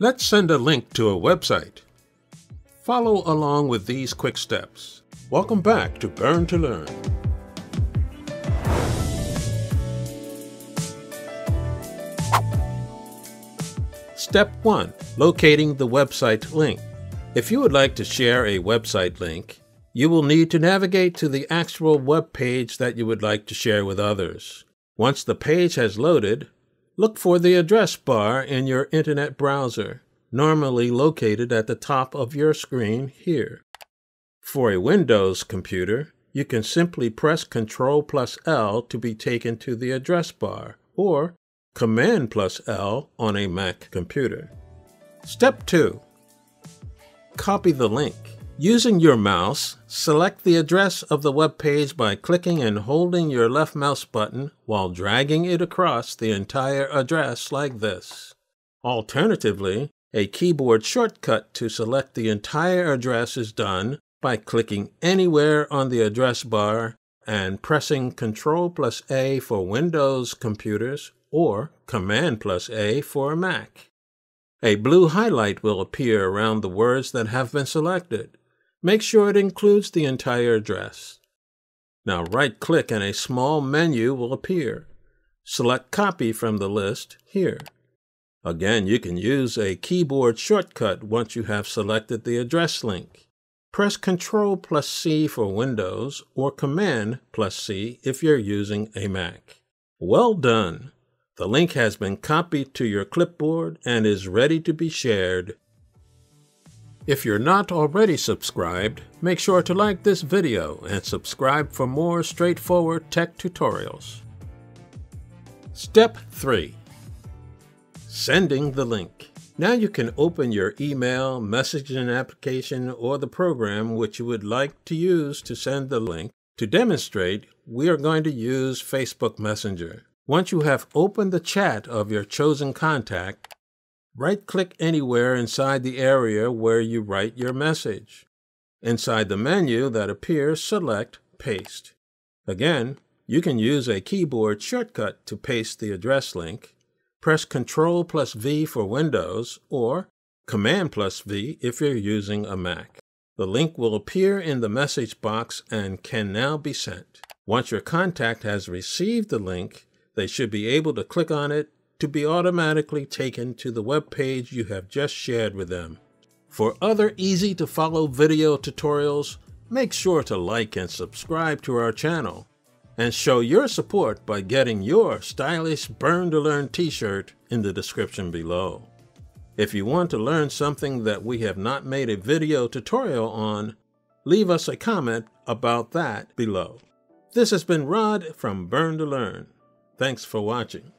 Let's send a link to a website. Follow along with these quick steps. Welcome back to Burn to Learn. Step 1. Locating the website link. If you would like to share a website link, you will need to navigate to the actual web page that you would like to share with others. Once the page has loaded, look for the address bar in your internet browser, normally located at the top of your screen here. For a Windows computer, you can simply press Ctrl plus L to be taken to the address bar, or Command plus L on a Mac computer. Step 2. Copy the link. Using your mouse, select the address of the web page by clicking and holding your left mouse button while dragging it across the entire address like this. Alternatively, a keyboard shortcut to select the entire address is done by clicking anywhere on the address bar and pressing Ctrl plus A for Windows computers or Command plus A for a Mac. A blue highlight will appear around the words that have been selected. Make sure it includes the entire address. Now right click and a small menu will appear. Select Copy from the list here. Again, you can use a keyboard shortcut once you have selected the address link. Press Ctrl plus C for Windows or Command plus C if you're using a Mac. Well done! The link has been copied to your clipboard and is ready to be shared if you're not already subscribed, make sure to like this video and subscribe for more straightforward tech tutorials. Step 3. Sending the link. Now you can open your email, messaging application, or the program which you would like to use to send the link. To demonstrate, we are going to use Facebook Messenger. Once you have opened the chat of your chosen contact, Right-click anywhere inside the area where you write your message. Inside the menu that appears, select Paste. Again, you can use a keyboard shortcut to paste the address link. Press Ctrl plus V for Windows or Command plus V if you're using a Mac. The link will appear in the message box and can now be sent. Once your contact has received the link, they should be able to click on it to be automatically taken to the web page you have just shared with them. For other easy to follow video tutorials, make sure to like and subscribe to our channel and show your support by getting your stylish Burn to Learn t-shirt in the description below. If you want to learn something that we have not made a video tutorial on, leave us a comment about that below. This has been Rod from Burn to Learn. Thanks for watching.